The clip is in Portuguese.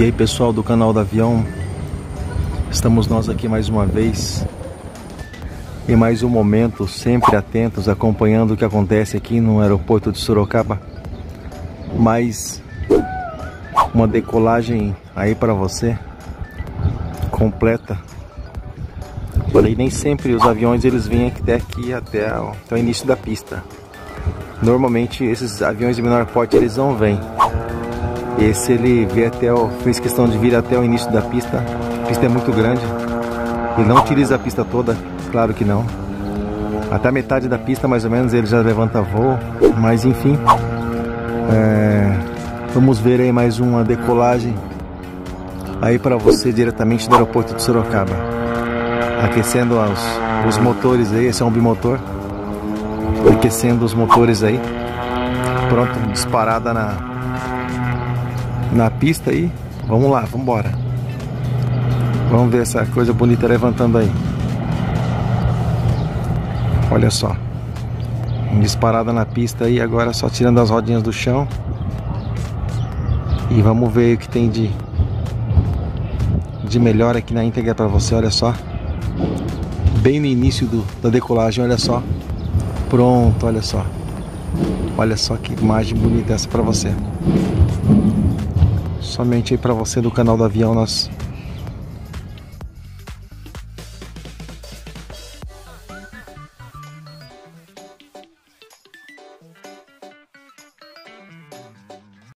E aí pessoal do canal do avião, estamos nós aqui mais uma vez em mais um momento, sempre atentos, acompanhando o que acontece aqui no aeroporto de Sorocaba. Mais uma decolagem aí para você completa. Porém nem sempre os aviões eles vêm até aqui até, até o início da pista. Normalmente esses aviões de menor porte eles não vêm. Esse ele veio até o, fez questão de vir até o início da pista. A pista é muito grande. Ele não utiliza a pista toda, claro que não. Até metade da pista mais ou menos ele já levanta voo, mas enfim. É, vamos ver aí mais uma decolagem aí para você diretamente do aeroporto de Sorocaba. Aquecendo os, os motores aí, esse é um bimotor. Aquecendo os motores aí. Pronto, disparada na, na pista aí. Vamos lá, vamos embora. Vamos ver essa coisa bonita levantando aí. Olha só. Disparada na pista aí, agora só tirando as rodinhas do chão. E vamos ver o que tem de de melhor aqui na íntegra para você, olha só. Bem no início do, da decolagem, olha só. Pronto, olha só. Olha só que imagem bonita essa para você. Somente aí para você do canal do avião nós